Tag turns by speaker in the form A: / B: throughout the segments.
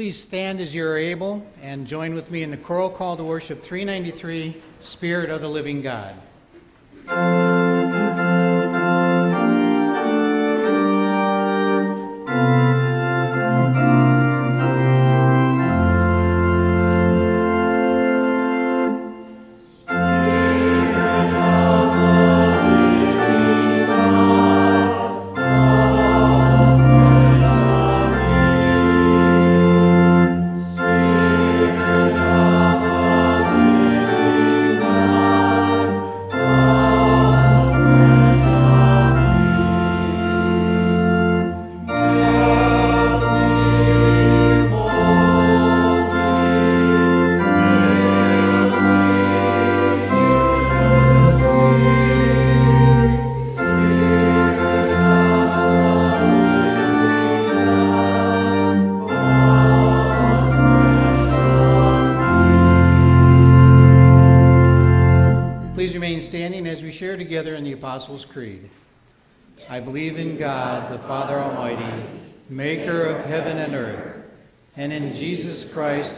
A: Please stand as you are able and join with me in the choral call to worship 393 Spirit of the Living God.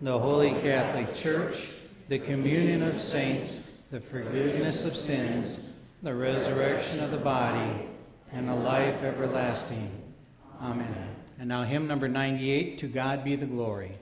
A: the holy Catholic Church, the communion of saints, the forgiveness of sins, the resurrection of the body, and a life everlasting. Amen. And now, hymn number 98 To God be the glory.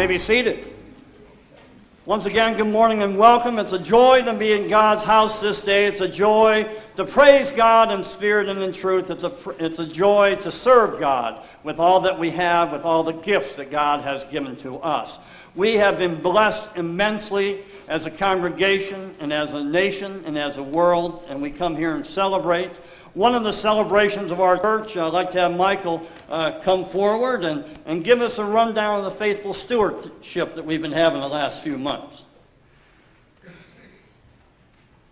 B: Seated. Once again, good morning and welcome. It's a joy to be in God's house this day. It's a joy to praise God in spirit and in truth. It's a, it's a joy to serve God with all that we have, with all the gifts that God has given to us. We have been blessed immensely as a congregation and as a nation and as a world, and we come here and celebrate one of the celebrations of our church. I'd like to have Michael uh, come forward and, and give us a rundown of the faithful stewardship that we've been having the last few months.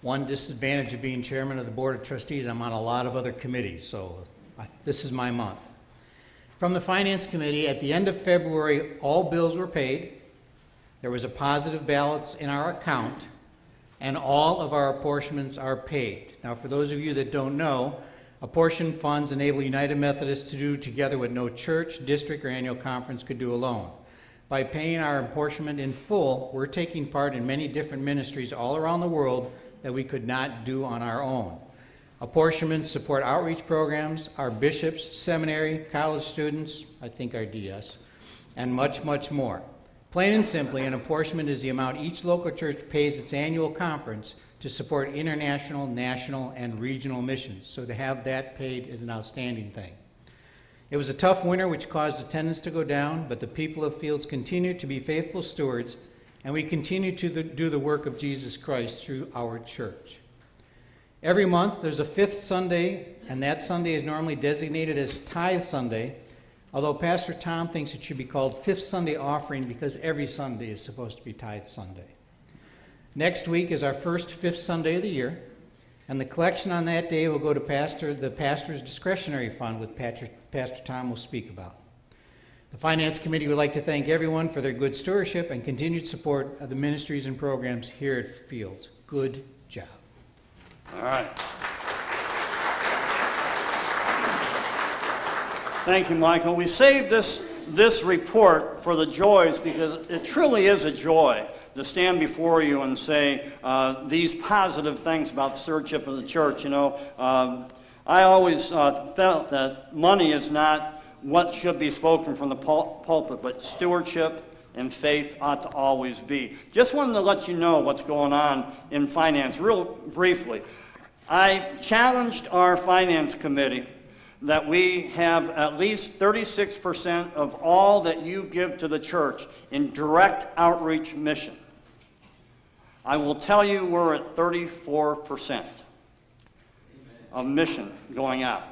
A: One disadvantage of being chairman of the Board of Trustees, I'm on a lot of other committees, so I, this is my month. From the Finance Committee, at the end of February, all bills were paid. There was a positive balance in our account, and all of our apportionments are paid. Now, for those of you that don't know, apportioned funds enable United Methodists to do together what no church, district, or annual conference could do alone. By paying our apportionment in full, we're taking part in many different ministries all around the world that we could not do on our own. Apportionments support outreach programs, our bishops, seminary, college students, I think our DS, and much, much more. Plain and simply, an apportionment is the amount each local church pays its annual conference to support international, national, and regional missions. So to have that paid is an outstanding thing. It was a tough winter, which caused attendance to go down, but the people of Fields continued to be faithful stewards, and we continue to the, do the work of Jesus Christ through our church. Every month, there's a fifth Sunday, and that Sunday is normally designated as Tithe Sunday, although Pastor Tom thinks it should be called Fifth Sunday Offering because every Sunday is supposed to be Tithe Sunday. Next week is our first fifth Sunday of the year, and the collection on that day will go to pastor, the pastor's discretionary fund, which Pastor, pastor Tom will speak about. The Finance Committee would like to thank everyone for their good stewardship and continued support of the ministries and programs here at Fields. Good job.
B: All right. Thank you, Michael. We saved this, this report for the joys because it truly is a joy to stand before you and say uh, these positive things about the stewardship of the church. You know, um, I always uh, felt that money is not what should be spoken from the pul- pulpit, but stewardship and faith ought to always be. Just wanted to let you know what's going on in finance, real briefly. I challenged our finance committee that we have at least 36% of all that you give to the church in direct outreach mission. I will tell you we're at 34% of mission going out.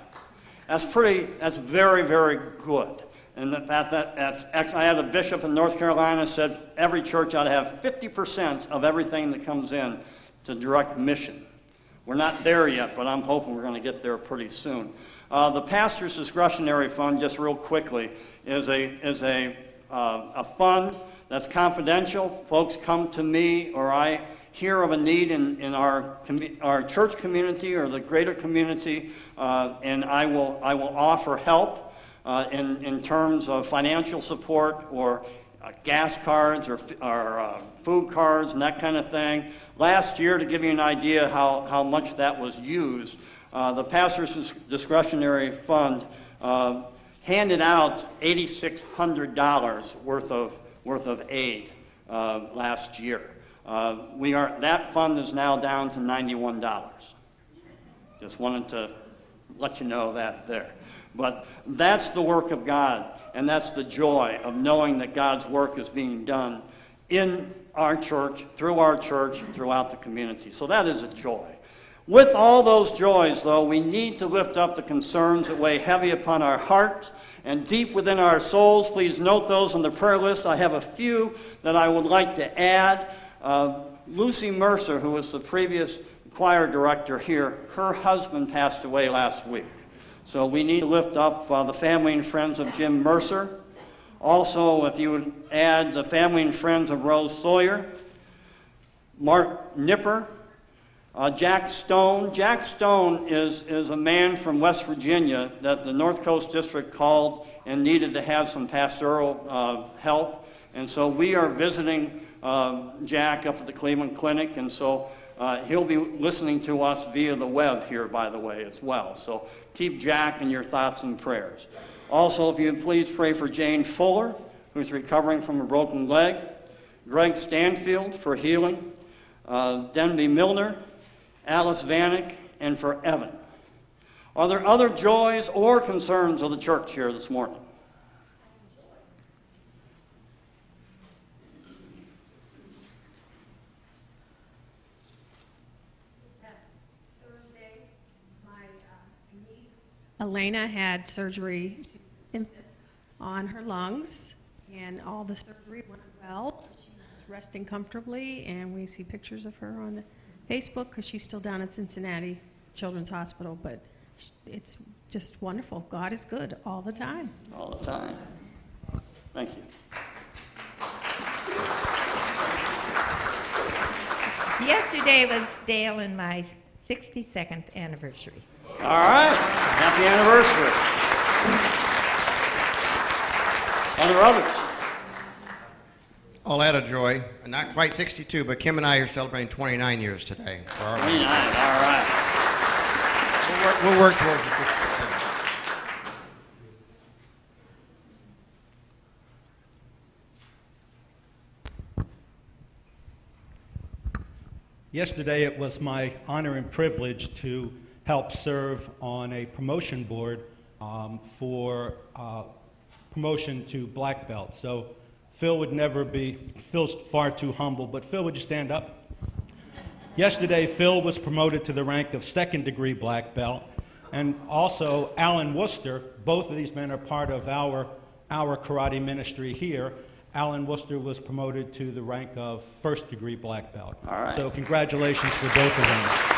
B: That's pretty, that's very, very good. And that, that, that, I had a bishop in North Carolina said every church ought to have 50% of everything that comes in to direct mission. We're not there yet, but I'm hoping we're going to get there pretty soon. Uh, the pastor's discretionary fund, just real quickly, is a, is a, uh, a fund that's confidential. Folks come to me or I hear of a need in, in our, our church community or the greater community, uh, and I will, I will offer help uh, in, in terms of financial support or uh, gas cards or, or uh, food cards and that kind of thing. Last year, to give you an idea how, how much that was used, uh, the pastor's discretionary fund uh, handed out $8,600 worth of worth of aid uh, last year. Uh, we are, that fund is now down to $91. Just wanted to let you know that there. But that's the work of God, and that's the joy of knowing that God's work is being done in our church, through our church, throughout the community. So that is a joy. With all those joys, though, we need to lift up the concerns that weigh heavy upon our hearts and deep within our souls. Please note those on the prayer list. I have a few that I would like to add. Uh, Lucy Mercer, who was the previous choir director here, her husband passed away last week. So we need to lift up uh, the family and friends of Jim Mercer. Also, if you would add the family and friends of Rose Sawyer, Mark Nipper, uh, Jack Stone. Jack Stone is, is a man from West Virginia that the North Coast District called and needed to have some pastoral uh, help. And so we are visiting uh, Jack up at the Cleveland Clinic, and so uh, he'll be listening to us via the web here, by the way, as well. So keep Jack in your thoughts and prayers. Also, if you please pray for Jane Fuller, who's recovering from a broken leg, Greg Stanfield for healing, uh, Denby Milner, Alice Vanek, and for Evan. Are there other joys or concerns of the church here this morning?
C: Elena had surgery on her lungs, and all the surgery went well. She's resting comfortably, and we see pictures of her on the Facebook because she's still down at Cincinnati Children's Hospital. But sh- it's just wonderful. God is good all the time.
B: All the time. Thank you.
D: Yesterday was Dale and my 62nd anniversary.
B: All right. Happy anniversary. Are there others?
E: I'll of joy. Not quite 62, but Kim and I are celebrating 29 years today. For our
B: 29. All right.
E: we'll, work, we'll work towards it.
F: Yesterday, it was my honor and privilege to help serve on a promotion board um, for uh, promotion to black belt. So Phil would never be, Phil's far too humble, but Phil, would you stand up? Yesterday, Phil was promoted to the rank of second degree black belt, and also Alan Worcester. Both of these men are part of our, our karate ministry here. Alan Worcester was promoted to the rank of first degree black belt.
B: All right.
F: So, congratulations to both of them.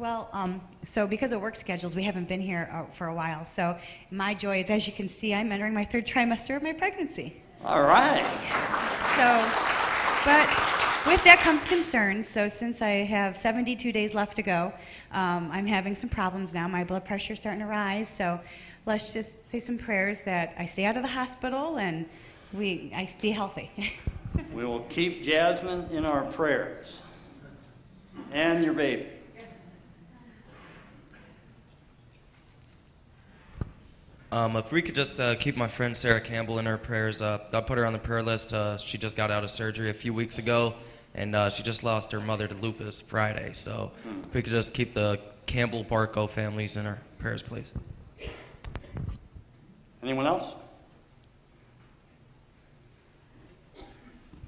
G: Well, um, so because of work schedules, we haven't been here uh, for a while. So my joy is, as you can see, I'm entering my third trimester of my pregnancy.
B: All right.
G: So, but with that comes concerns. So since I have 72 days left to go, um, I'm having some problems now. My blood pressure is starting to rise. So let's just say some prayers that I stay out of the hospital and we, I stay healthy.
B: We will keep Jasmine in our prayers. And your baby.
H: Um, if we could just uh, keep my friend Sarah Campbell in our prayers, uh, I'll put her on the prayer list. Uh, she just got out of surgery a few weeks ago, and uh, she just lost her mother to lupus Friday. So if we could just keep the Campbell Barco families in our prayers, please.
B: Anyone else?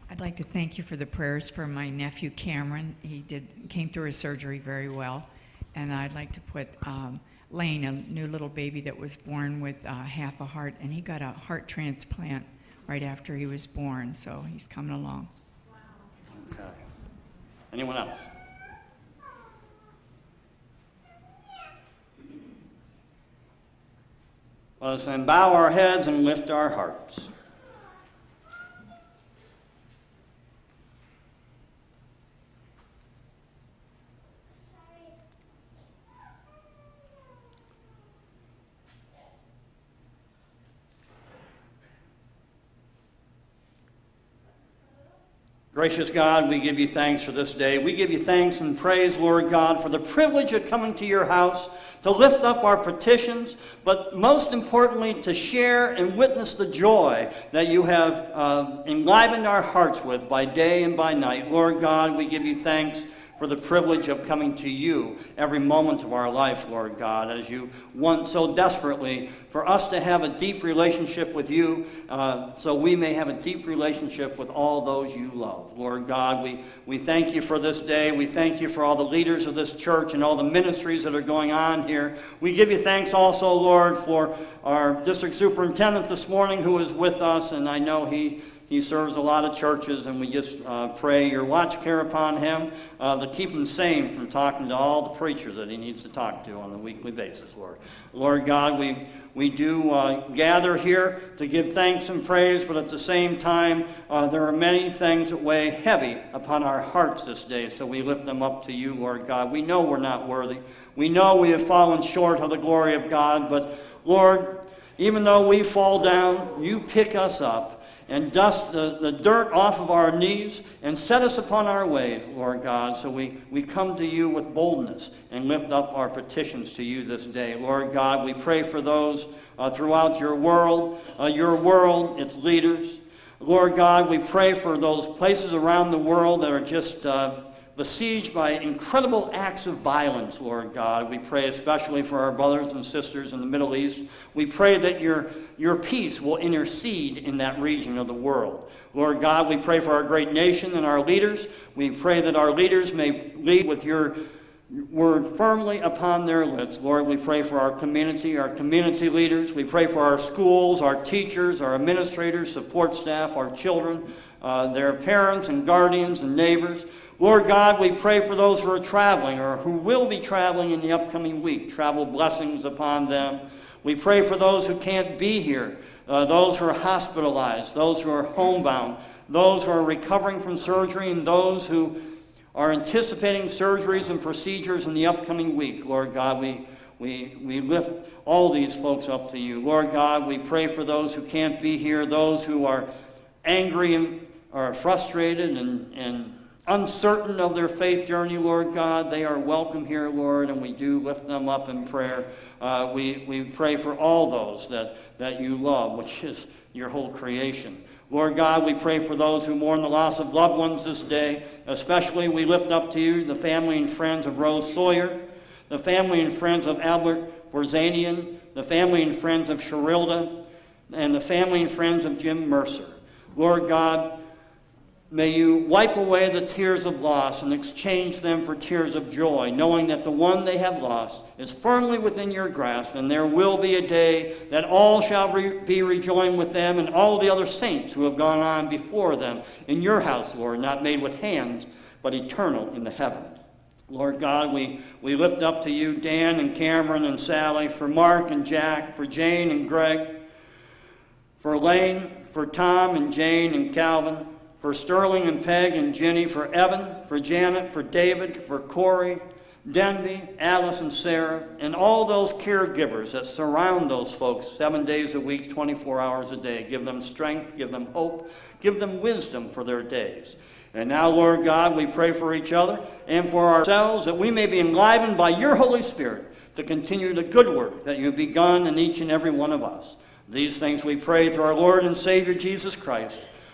I: I'd like to thank you for the prayers for my nephew Cameron. He did came through his surgery very well, and I'd like to put um, Lane, a new little baby that was born with uh, half a heart, and he got a heart transplant right after he was born. So he's coming along.
B: Okay. Anyone else? Let us then bow our heads and lift our hearts. Gracious God, we give you thanks for this day. We give you thanks and praise, Lord God, for the privilege of coming to your house to lift up our petitions, but most importantly, to share and witness the joy that you have uh, enlivened our hearts with by day and by night. Lord God, we give you thanks for the privilege of coming to you every moment of our life, Lord God, as you want so desperately for us to have a deep relationship with you, uh, so we may have a deep relationship with all those you love. Lord God, we, we thank you for this day. We thank you for all the leaders of this church and all the ministries that are going on here. We give you thanks also, Lord, for our district superintendent this morning who is with us, and I know he he serves a lot of churches, and we just uh, pray your watch care upon him uh, to keep him sane from talking to all the preachers that he needs to talk to on a weekly basis, Lord. Lord God, we, we do uh, gather here to give thanks and praise, but at the same time, uh, there are many things that weigh heavy upon our hearts this day, so we lift them up to you, Lord God. We know we're not worthy. We know we have fallen short of the glory of God, but Lord, even though we fall down, you pick us up and dust the, the dirt off of our knees and set us upon our ways, Lord God. So we, we come to you with boldness and lift up our petitions to you this day. Lord God, we pray for those uh, throughout your world, uh, your world, its leaders. Lord God, we pray for those places around the world that are just. Uh, besieged by incredible acts of violence, Lord God. We pray especially for our brothers and sisters in the Middle East. We pray that your, your peace will intercede in that region of the world. Lord God, we pray for our great nation and our leaders. We pray that our leaders may lead with your word firmly upon their lips. Lord, we pray for our community, our community leaders. We pray for our schools, our teachers, our administrators, support staff, our children, uh, their parents and guardians and neighbors. Lord God, we pray for those who are traveling or who will be traveling in the upcoming week. Travel blessings upon them. We pray for those who can't be here, uh, those who are hospitalized, those who are homebound, those who are recovering from surgery, and those who are anticipating surgeries and procedures in the upcoming week. Lord God, we, we, we lift all these folks up to you. Lord God, we pray for those who can't be here, those who are angry and are frustrated and, and uncertain of their faith journey, Lord God, they are welcome here, Lord, and we do lift them up in prayer. Uh, we, we pray for all those that, that you love, which is your whole creation. Lord God, we pray for those who mourn the loss of loved ones this day. Especially, we lift up to you the family and friends of Rose Sawyer, the family and friends of Albert Borzanian, the family and friends of Sherilda, and the family and friends of Jim Mercer. Lord God, May you wipe away the tears of loss and exchange them for tears of joy, knowing that the one they have lost is firmly within your grasp, and there will be a day that all shall re- be rejoined with them and all the other saints who have gone on before them in your house, Lord, not made with hands, but eternal in the heavens. Lord God, we, we lift up to you Dan and Cameron and Sally, for Mark and Jack, for Jane and Greg, for Lane, for Tom and Jane and Calvin for Sterling and Peg and Jenny, for Evan, for Janet, for David, for Corey, Denby, Alice, and Sarah, and all those caregivers that surround those folks seven days a week, 24 hours a day. Give them strength, give them hope, give them wisdom for their days. And now, Lord God, we pray for each other and for ourselves that we may be enlivened by your Holy Spirit to continue the good work that you've begun in each and every one of us. These things we pray through our Lord and Savior Jesus Christ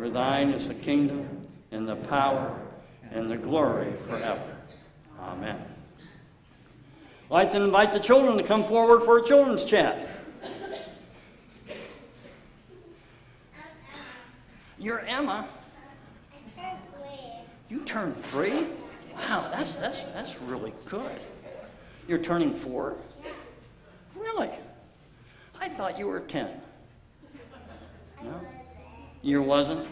B: For thine is the kingdom and the power and the glory forever. Amen. I'd like to invite the children to come forward for a children's chat. You're Emma. You turned three? Wow, that's, that's, that's really good. You're turning four? Really? I thought you were 10. No? Year wasn't?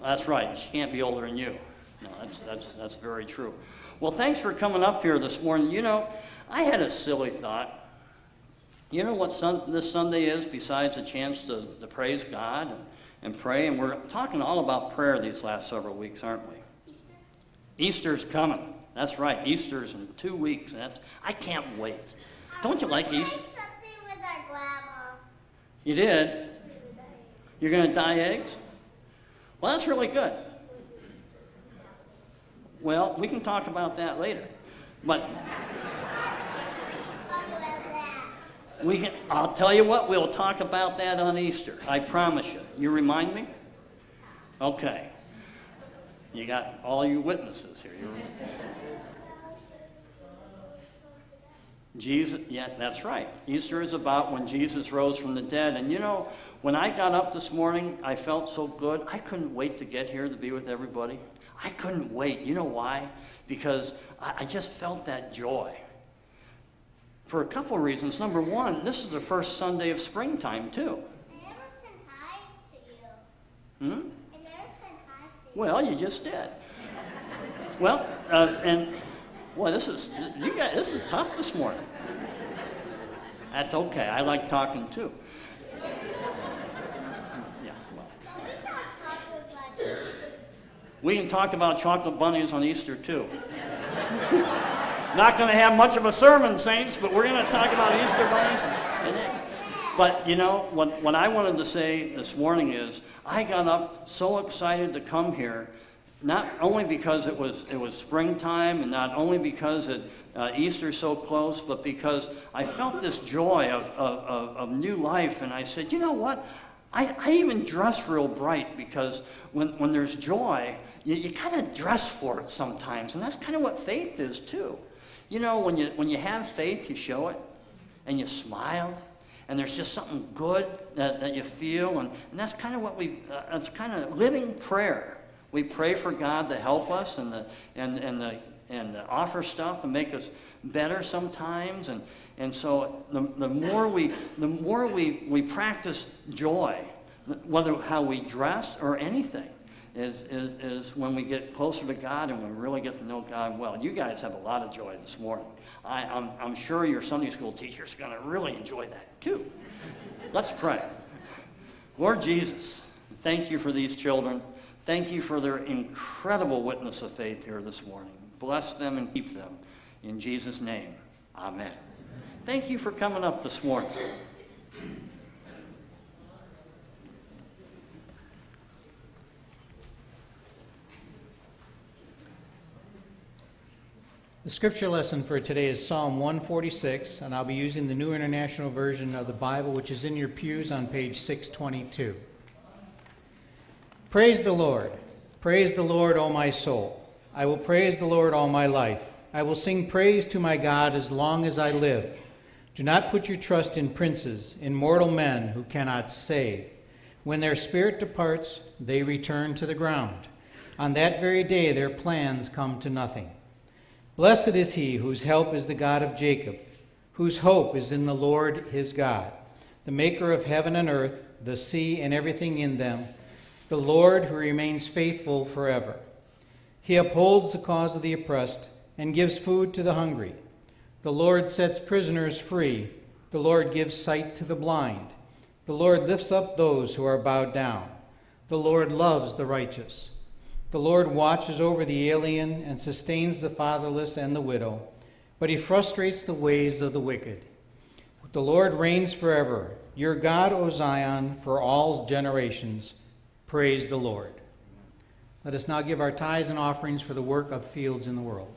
B: That's right. She can't be older than you. No, that's, that's, that's very true. Well, thanks for coming up here this morning. You know, I had a silly thought. You know what sun, this Sunday is besides a chance to, to praise God and, and pray? And we're talking all about prayer these last several weeks, aren't we? Easter. Easter's coming. That's right. Easter's in two weeks. That's, I can't wait. Don't you like Easter? You did? You're going to dye eggs? Well, that's really good. Well, we can talk about that later. But we can, I'll tell you what, we'll talk about that on Easter. I promise you. You remind me? Okay. You got all you witnesses here. Jesus, yeah, that's right. Easter is about when Jesus rose from the dead. And you know, when I got up this morning, I felt so good. I couldn't wait to get here to be with everybody. I couldn't wait. You know why? Because I, I just felt that joy. For a couple of reasons. Number one, this is the first Sunday of springtime, too. I never said hi to you. Hmm? I never said hi to you. Well, you just did. Well, uh, and boy, this is you guys. This is tough this morning. That's okay. I like talking too. Yeah. Well. We can talk about chocolate bunnies on Easter too. Not going to have much of a sermon, saints, but we're going to talk about Easter bunnies. And, and but you know, what, what I wanted to say this morning is I got up so excited to come here, not only because it was, it was springtime and not only because it, uh, Easter's so close, but because I felt this joy of, of, of, new life. And I said, you know what? I, I even dress real bright because when, when there's joy, you, you kind of dress for it sometimes. And that's kind of what faith is, too. You know, when you, when you have faith, you show it and you smile and there's just something good that, that you feel. And, and that's kind of what we, uh, it's kind of living prayer. We pray for God to help us and, the, and, and, the, and the offer stuff and make us better sometimes. And, and so the, the more, we, the more we, we practice joy, whether how we dress or anything, is, is, is when we get closer to God and we really get to know God well. You guys have a lot of joy this morning. I, I'm, I'm sure your Sunday school teacher's going to really enjoy that too. Let's pray. Lord Jesus, thank you for these children. Thank you for their incredible witness of faith here this morning. Bless them and keep them. In Jesus' name, amen. Thank you for coming up this morning.
A: The scripture lesson for today is Psalm 146, and I'll be using the New International Version of the Bible, which is in your pews on page 622. Praise the Lord. Praise the Lord, O my soul. I will praise the Lord all my life. I will sing praise to my God as long as I live. Do not put your trust in princes, in mortal men who cannot save. When their spirit departs, they return to the ground. On that very day, their plans come to nothing. Blessed is he whose help is the God of Jacob, whose hope is in the Lord his God, the maker of heaven and earth, the sea and everything in them, the Lord who remains faithful forever. He upholds the cause of the oppressed and gives food to the hungry. The Lord sets prisoners free. The Lord gives sight to the blind. The Lord lifts up those who are bowed down. The Lord loves the righteous. The Lord watches over the alien and sustains the fatherless and the widow, but he frustrates the ways of the wicked. The Lord reigns forever. Your God, O Zion, for all generations. Praise the Lord. Let us now give our tithes and offerings for the work of fields in the world.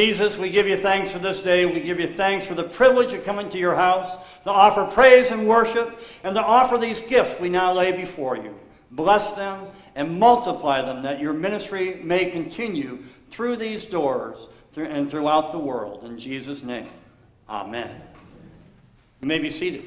B: Jesus, we give you thanks for this day. We give you thanks for the privilege of coming to your house to offer praise and worship and to offer these gifts we now lay before you. Bless them and multiply them that your ministry may continue through these doors and throughout the world. In Jesus' name, amen. You may be seated.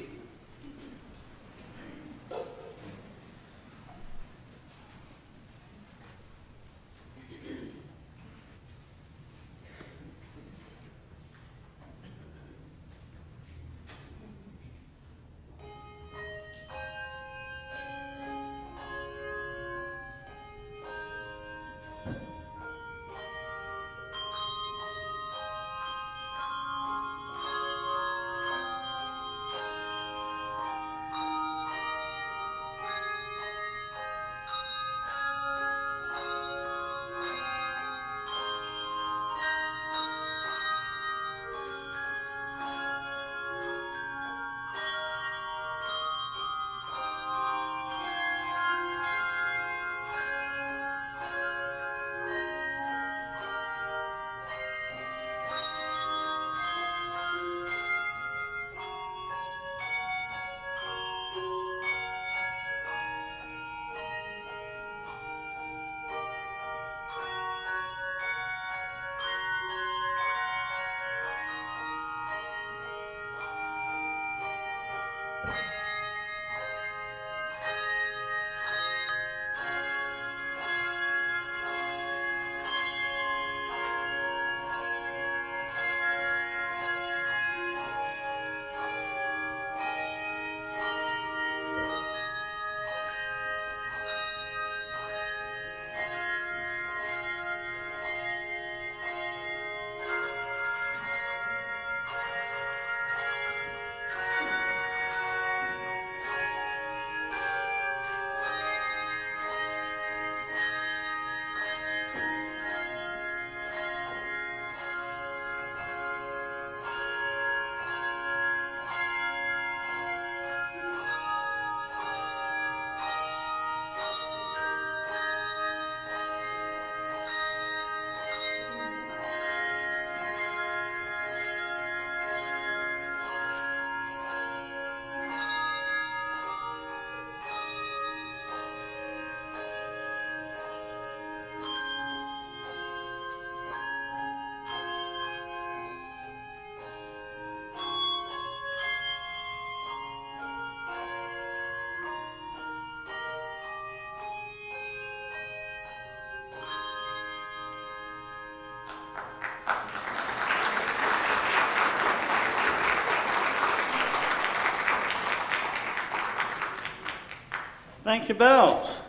B: Thank you, bells.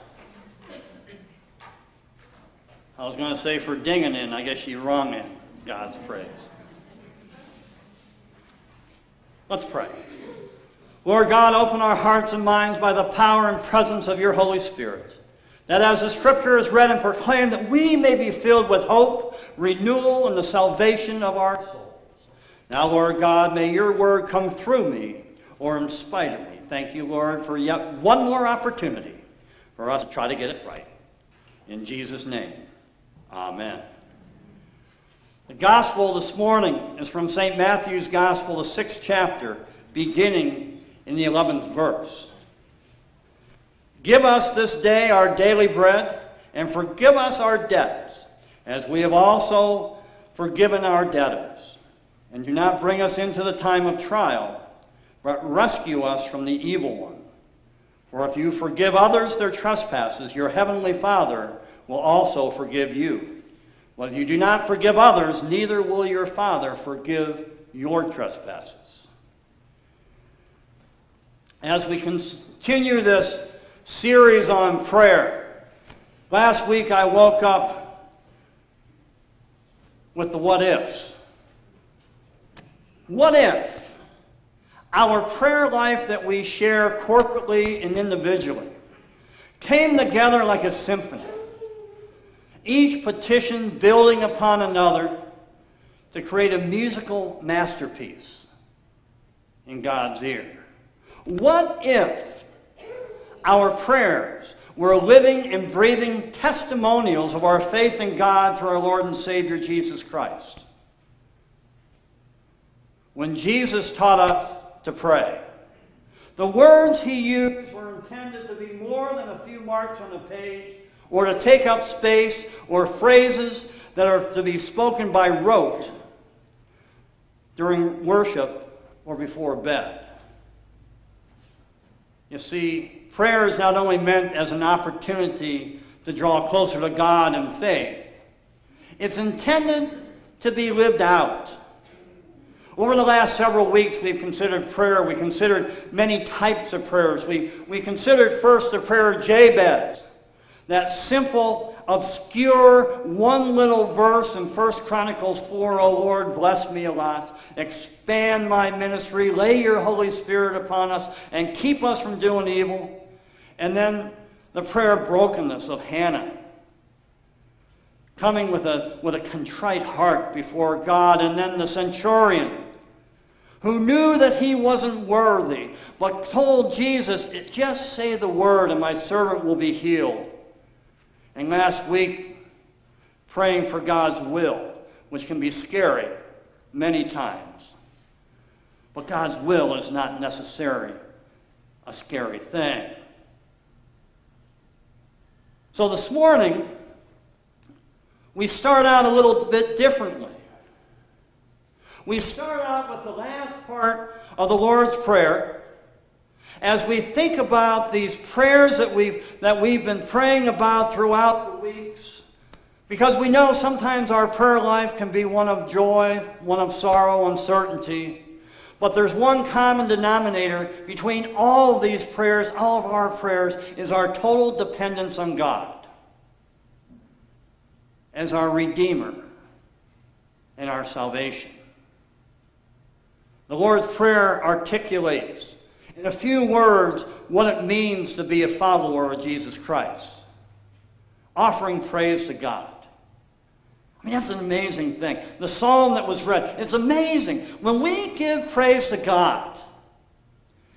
B: I was going to say for dinging in, I guess you rung in God's praise. Let's pray. Lord God, open our hearts and minds by the power and presence of your Holy Spirit, that as the Scripture is read and proclaimed, that we may be filled with hope, renewal, and the salvation of our souls. Now, Lord God, may your word come through me or in spite of me. Thank you, Lord, for yet one more opportunity for us to try to get it right. In Jesus' name, amen. The gospel this morning is from St. Matthew's Gospel, the sixth chapter, beginning in the 11th verse. Give us this day our daily bread, and forgive us our debts, as we have also forgiven our debtors. And do not bring us into the time of trial but rescue us from the evil one. For if you forgive others their trespasses, your heavenly Father will also forgive you. But if you do not forgive others, neither will your Father forgive your trespasses. As we continue this series on prayer, last week I woke up with the what ifs. What if? Our prayer life that we share corporately and individually came together like a symphony, each petition building upon another to create a musical masterpiece in God's ear. What if our prayers were living and breathing testimonials of our faith in God through our Lord and Savior Jesus Christ? when Jesus taught us to pray. The words he used were intended to be more than a few marks on a page or to take up space or phrases that are to be spoken by rote during worship or before bed. You see, prayer is not only meant as an opportunity to draw closer to God in faith, it's intended to be lived out. Over the last several weeks, we've considered prayer. We considered many types of prayers. We, we considered first the prayer of Jabez, that simple, obscure, one little verse in 1 Chronicles 4, O Lord, bless me a lot. Expand my ministry. Lay your Holy Spirit upon us and keep us from doing evil. And then the prayer of brokenness of Hannah coming with a, with a contrite heart before God, and then the centurion who knew that he wasn't worthy, but told Jesus, Just say the word, and my servant will be healed. And last week, praying for God's will, which can be scary many times. But God's will is not necessarily a scary thing. So this morning, we start out a little bit differently. We start out with the last part of the Lord's Prayer as we think about these prayers that we've, that we've been praying about throughout the weeks. Because we know sometimes our prayer life can be one of joy, one of sorrow, uncertainty. But there's one common denominator between all of these prayers, all of our prayers, is our total dependence on God as our Redeemer and our salvation. The Lord's Prayer articulates in a few words what it means to be a follower of Jesus Christ, offering praise to God. I mean, that's an amazing thing. The psalm that was read, it's amazing. When we give praise to God,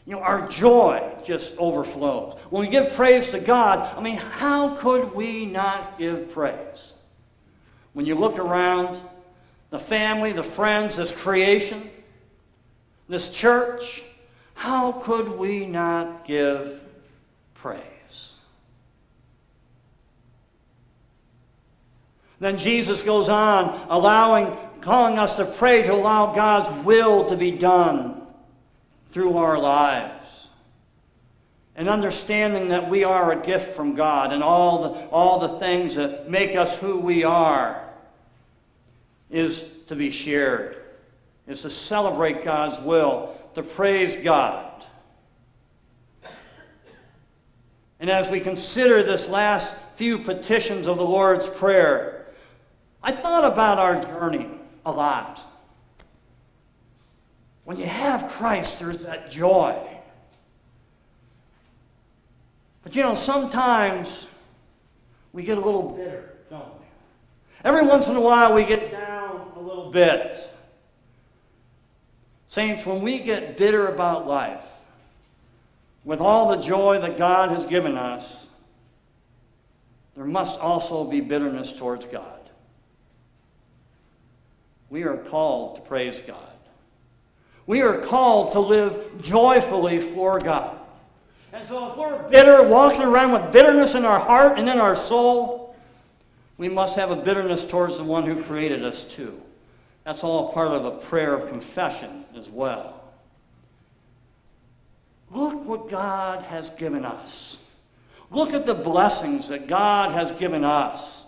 B: you know, our joy just overflows. When we give praise to God, I mean, how could we not give praise? When you look around, the family, the friends, this creation, this church, how could we not give praise? Then Jesus goes on, allowing, calling us to pray to allow God's will to be done through our lives. And understanding that we are a gift from God and all the, all the things that make us who we are is to be shared, is to celebrate God's will, to praise God. And as we consider this last few petitions of the Lord's Prayer, I thought about our journey a lot. When you have Christ, there's that joy. But you know, sometimes we get a little bitter, don't we? Every once in a while, we get down a little bit. Saints, when we get bitter about life, with all the joy that God has given us, there must also be bitterness towards God. We are called to praise God. We are called to live joyfully for God. And so if we're bitter, walking around with bitterness in our heart and in our soul, we must have a bitterness towards the one who created us too. That's all part of a prayer of confession as well. Look what God has given us. Look at the blessings that God has given us.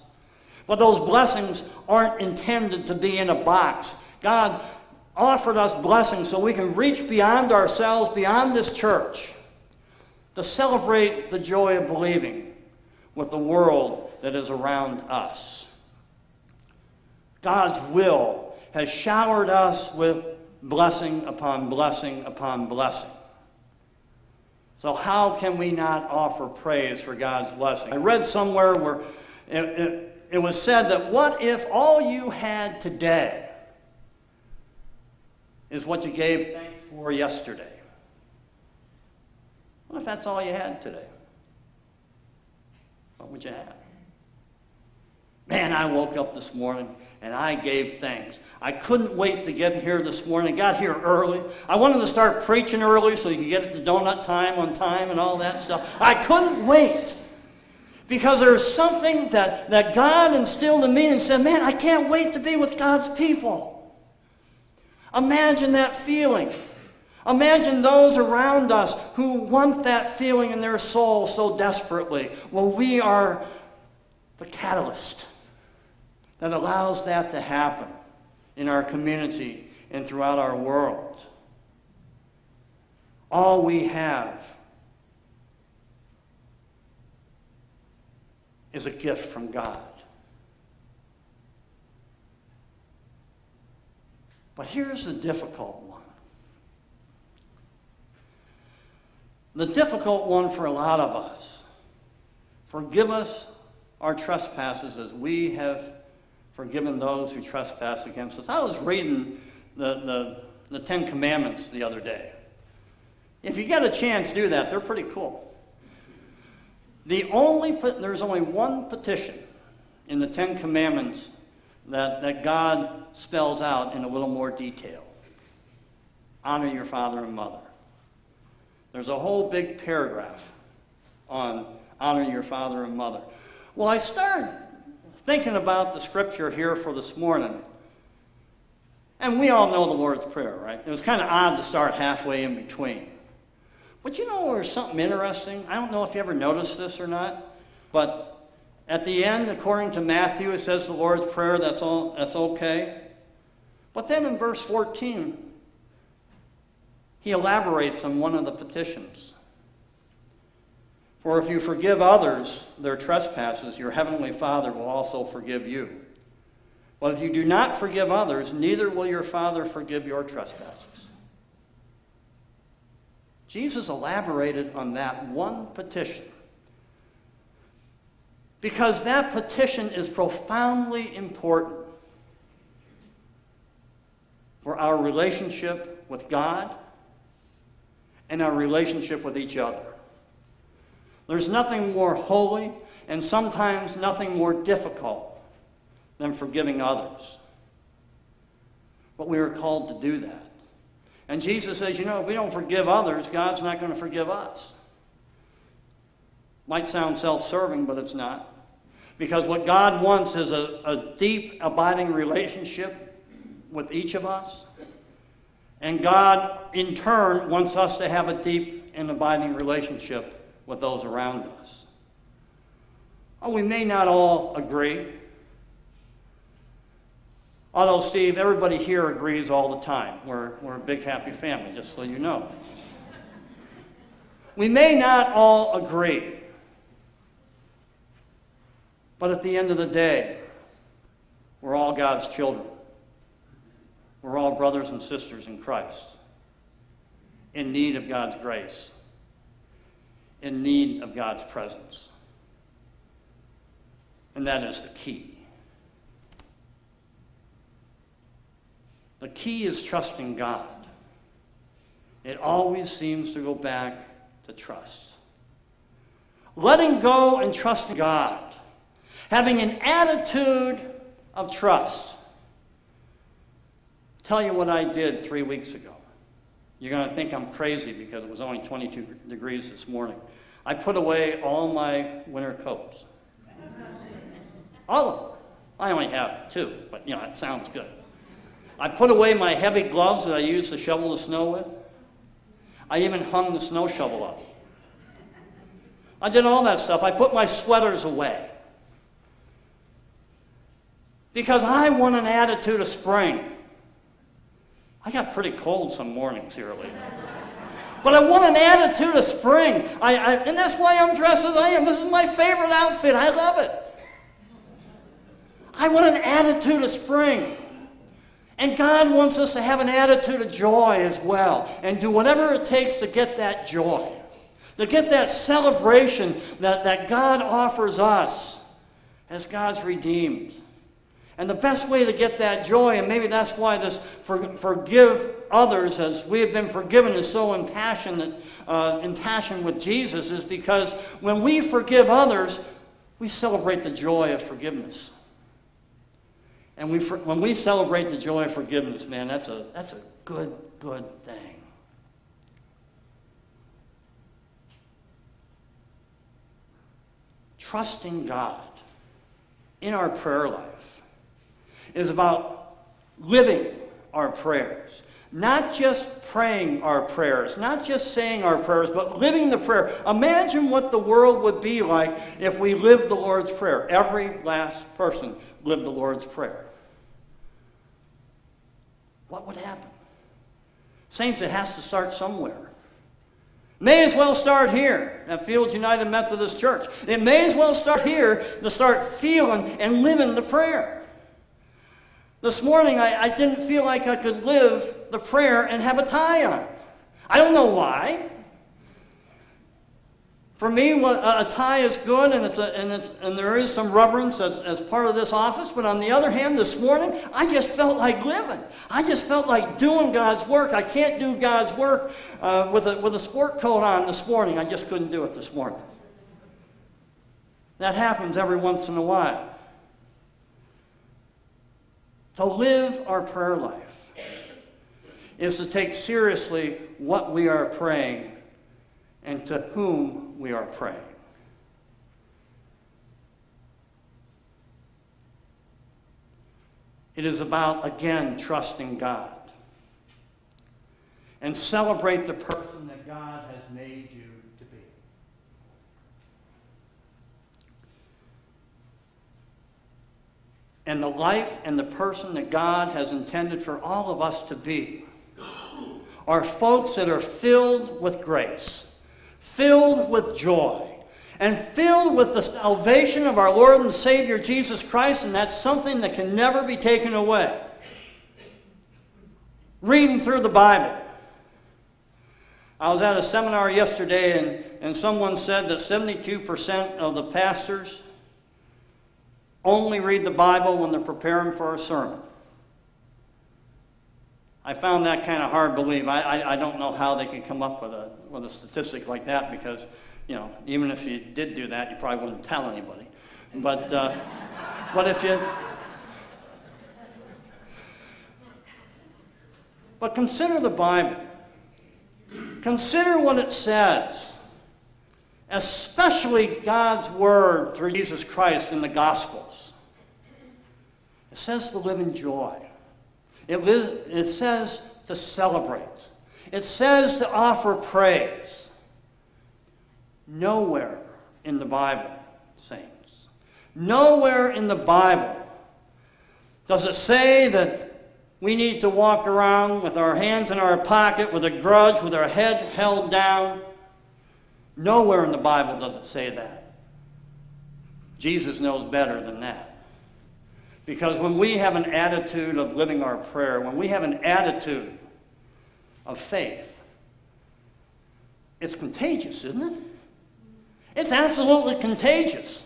B: But those blessings aren't intended to be in a box. God offered us blessings so we can reach beyond ourselves, beyond this church, to celebrate the joy of believing with the world that is around us. God's will has showered us with blessing upon blessing upon blessing. So, how can we not offer praise for God's blessing? I read somewhere where it, it, it was said that what if all you had today is what you gave thanks for yesterday? What if that's all you had today? What would you have? Man, I woke up this morning and I gave thanks. I couldn't wait to get here this morning. Got here early. I wanted to start preaching early so you could get the donut time on time and all that stuff. I couldn't wait. Because there's something that, that God instilled in me and said, Man, I can't wait to be with God's people. Imagine that feeling. Imagine those around us who want that feeling in their soul so desperately. Well, we are the catalyst that allows that to happen in our community and throughout our world. All we have is a gift from God. But here's the difficult one. The difficult one for a lot of us. Forgive us our trespasses as we have forgiven those who trespass against us. I was reading the, the, the Ten Commandments the other day. If you get a chance, do that. They're pretty cool. The only, there's only one petition in the Ten Commandments that, that God spells out in a little more detail honor your father and mother. There's a whole big paragraph on honor your father and mother. Well, I started thinking about the scripture here for this morning. And we all know the Lord's Prayer, right? It was kind of odd to start halfway in between. But you know, there's something interesting. I don't know if you ever noticed this or not, but at the end, according to Matthew, it says the Lord's Prayer, that's, all, that's okay. But then in verse 14, he elaborates on one of the petitions. For if you forgive others their trespasses, your heavenly Father will also forgive you. But if you do not forgive others, neither will your Father forgive your trespasses. Jesus elaborated on that one petition because that petition is profoundly important for our relationship with God and our relationship with each other. There's nothing more holy and sometimes nothing more difficult than forgiving others. But we are called to do that. And Jesus says, you know, if we don't forgive others, God's not going to forgive us. Might sound self serving, but it's not. Because what God wants is a, a deep, abiding relationship with each of us. And God, in turn, wants us to have a deep and abiding relationship with those around us. Oh, we may not all agree. Although, Steve, everybody here agrees all the time. We're, we're a big, happy family, just so you know. We may not all agree. But at the end of the day, we're all God's children. We're all brothers and sisters in Christ, in need of God's grace, in need of God's presence. And that is the key. The key is trusting God. It always seems to go back to trust. Letting go and trusting God. Having an attitude of trust. Tell you what I did three weeks ago. You're going to think I'm crazy because it was only 22 degrees this morning. I put away all my winter coats. All of them. I only have two, but you know, it sounds good. I put away my heavy gloves that I used to shovel the snow with. I even hung the snow shovel up. I did all that stuff. I put my sweaters away. Because I want an attitude of spring. I got pretty cold some mornings here lately. But I want an attitude of spring. I, I, and that's why I'm dressed as I am. This is my favorite outfit. I love it. I want an attitude of spring. And God wants us to have an attitude of joy as well and do whatever it takes to get that joy, to get that celebration that, that God offers us as God's redeemed. And the best way to get that joy, and maybe that's why this for, forgive others as we have been forgiven is so impassioned, uh, impassioned with Jesus, is because when we forgive others, we celebrate the joy of forgiveness. And we, when we celebrate the joy of forgiveness, man, that's a, that's a good, good thing. Trusting God in our prayer life is about living our prayers. Not just praying our prayers, not just saying our prayers, but living the prayer. Imagine what the world would be like if we lived the Lord's Prayer. Every last person lived the Lord's Prayer. What would happen? Saints, it has to start somewhere. May as well start here at Fields United Methodist Church. It may as well start here to start feeling and living the prayer. This morning, I, I didn't feel like I could live the prayer and have a tie on. I don't know why. For me, a tie is good, and, it's a, and, it's, and there is some reverence as, as part of this office. But on the other hand, this morning, I just felt like living. I just felt like doing God's work. I can't do God's work uh, with, a, with a sport coat on this morning. I just couldn't do it this morning. That happens every once in a while. To live our prayer life is to take seriously what we are praying and to whom we are praying. It is about, again, trusting God and celebrate the person that God has made you to be. And the life and the person that God has intended for all of us to be are folks that are filled with grace filled with joy and filled with the salvation of our Lord and Savior Jesus Christ, and that's something that can never be taken away. Reading through the Bible. I was at a seminar yesterday, and, and someone said that 72% of the pastors only read the Bible when they're preparing for a sermon. I found that kind of hard to believe. I, I, I, don't know how they can come up with a, with a statistic like that because, you know, even if you did do that, you probably wouldn't tell anybody. But, uh, but if you. But consider the Bible. Consider what it says, especially God's Word through Jesus Christ in the Gospels. It says to live in joy. It, it says to celebrate. It says to offer praise. Nowhere in the Bible, saints, nowhere in the Bible does it say that we need to walk around with our hands in our pocket, with a grudge, with our head held down. Nowhere in the Bible does it say that. Jesus knows better than that. Because when we have an attitude of living our prayer, when we have an attitude of faith, it's contagious, isn't it? It's absolutely contagious.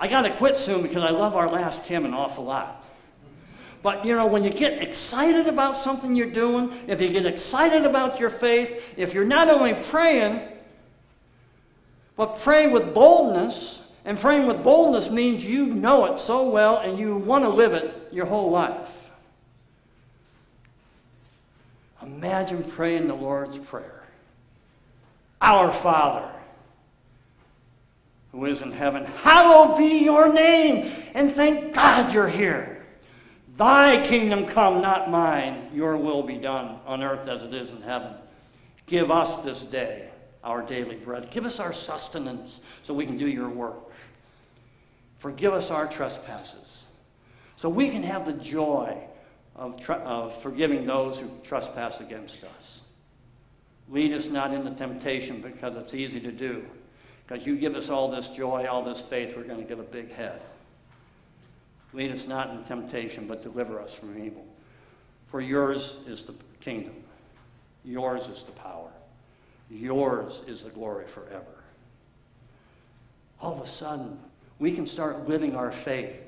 B: I got to quit soon because I love our last hymn an awful lot. But you know, when you get excited about something you're doing, if you get excited about your faith, if you're not only praying, but pray with boldness, and praying with boldness means you know it so well and you want to live it your whole life. Imagine praying the Lord's Prayer Our Father, who is in heaven, hallowed be your name, and thank God you're here. Thy kingdom come, not mine. Your will be done on earth as it is in heaven. Give us this day our daily bread. Give us our sustenance so we can do your work. Forgive us our trespasses so we can have the joy of, of forgiving those who trespass against us. Lead us not into temptation because it's easy to do. Because you give us all this joy, all this faith, we're going to get a big head. Lead us not into temptation, but deliver us from evil. For yours is the kingdom, yours is the power, yours is the glory forever. All of a sudden, we can start living our faith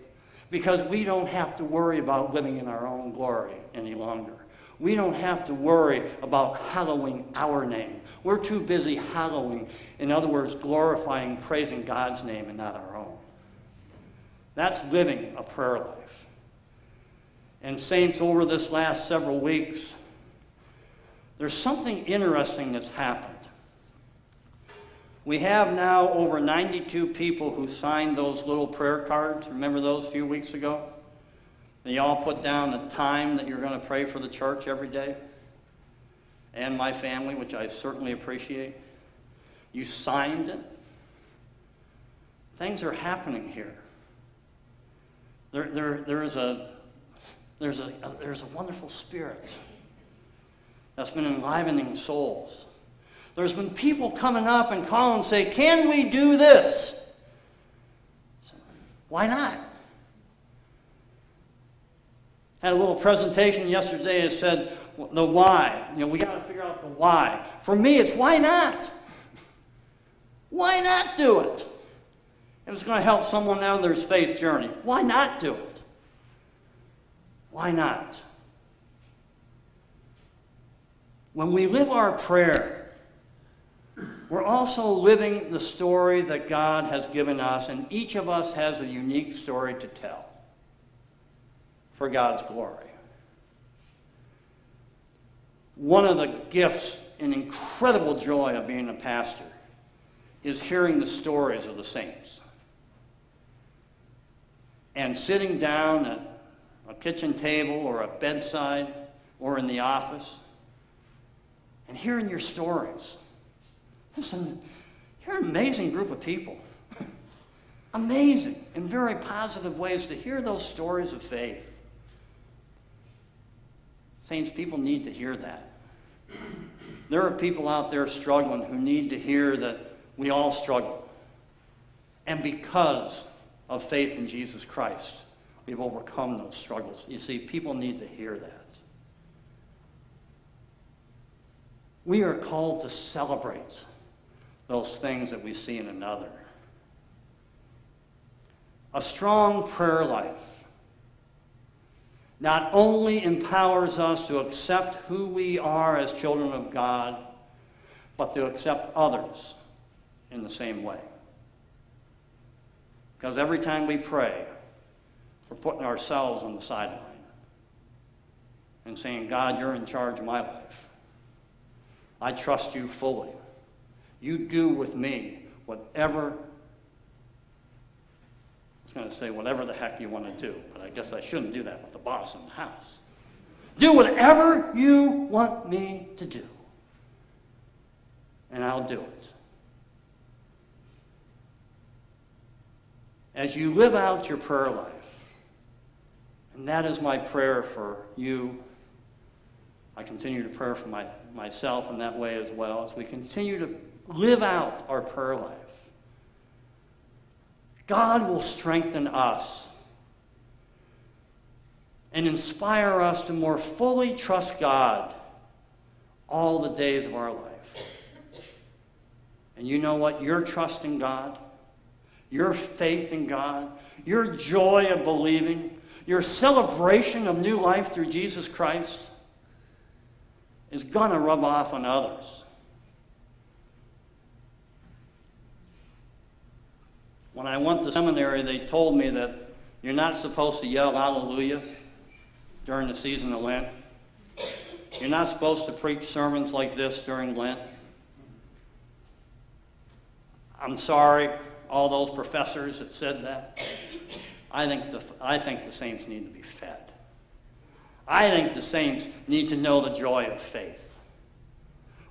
B: because we don't have to worry about living in our own glory any longer. We don't have to worry about hallowing our name. We're too busy hallowing, in other words, glorifying, praising God's name and not our own. That's living a prayer life. And, saints, over this last several weeks, there's something interesting that's happened. We have now over 92 people who signed those little prayer cards. Remember those a few weeks ago? They all put down the time that you're going to pray for the church every day and my family, which I certainly appreciate. You signed it. Things are happening here. There, there, there is a, there's, a, there's a wonderful spirit that's been enlivening souls. There's been people coming up and calling and say, Can we do this? So, why not? Had a little presentation yesterday that said the why. You know, we got to figure out the why. For me, it's why not? Why not do it? If it's going to help someone out on their faith journey, why not do it? Why not? When we live our prayer, we're also living the story that God has given us, and each of us has a unique story to tell for God's glory. One of the gifts and incredible joy of being a pastor is hearing the stories of the saints. And sitting down at a kitchen table or a bedside or in the office and hearing your stories. Listen, you're an amazing group of people. amazing in very positive ways to hear those stories of faith. Saints, people need to hear that. There are people out there struggling who need to hear that we all struggle. And because of faith in Jesus Christ, we've overcome those struggles. You see, people need to hear that. We are called to celebrate those things that we see in another. A strong prayer life not only empowers us to accept who we are as children of God, but to accept others in the same way. Because every time we pray, we're putting ourselves on the sideline and saying, God, you're in charge of my life. I trust you fully. You do with me whatever I was going to say whatever the heck you want to do, but I guess I shouldn't do that with the boss in the house. Do whatever you want me to do, and I'll do it. As you live out your prayer life, and that is my prayer for you. I continue to pray for my, myself in that way as well, as we continue to live out our prayer life. God will strengthen us and inspire us to more fully trust God all the days of our life. And you know what? Your trust in God, your faith in God, your joy of believing, your celebration of new life through Jesus Christ is going to rub off on others. When I went to seminary, they told me that you're not supposed to yell hallelujah during the season of Lent. You're not supposed to preach sermons like this during Lent. I'm sorry, all those professors that said that. I think the, I think the saints need to be fed. I think the saints need to know the joy of faith.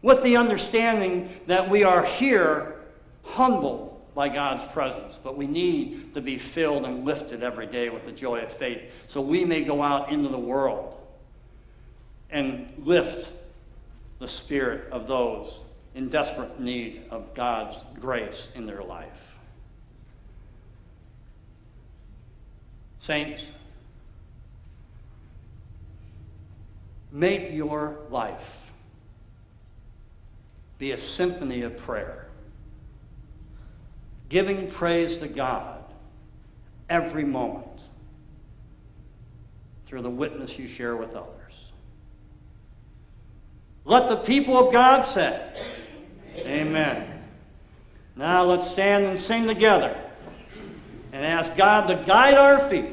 B: With the understanding that we are here humble by God's presence. But we need to be filled and lifted every day with the joy of faith so we may go out into the world and lift the spirit of those in desperate need of God's grace in their life. Saints, make your life be a symphony of prayer giving praise to God every moment through the witness you share with others. Let the people of God say, Amen. Amen. Now let's stand and sing together and ask God to guide our feet.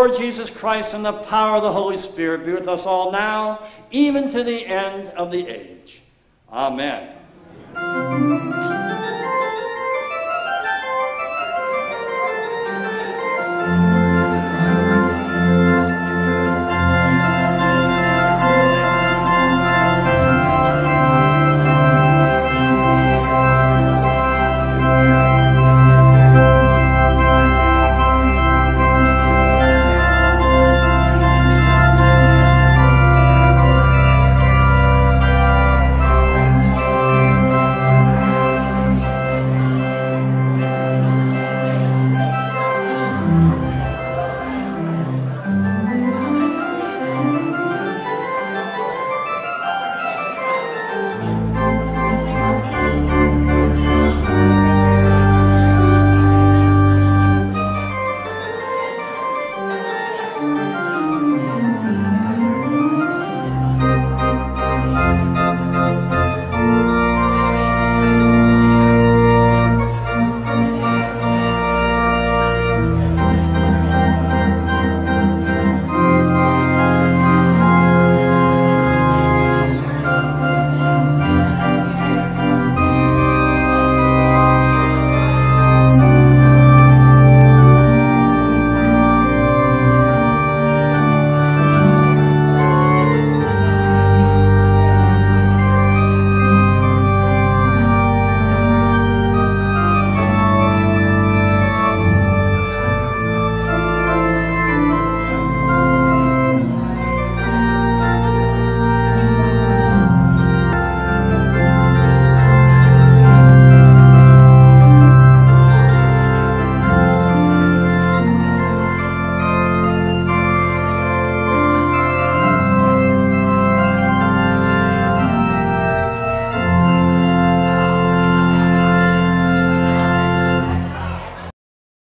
B: Lord Jesus Christ, and the power of the Holy Spirit be with us all now, even to the end of the age. Amen.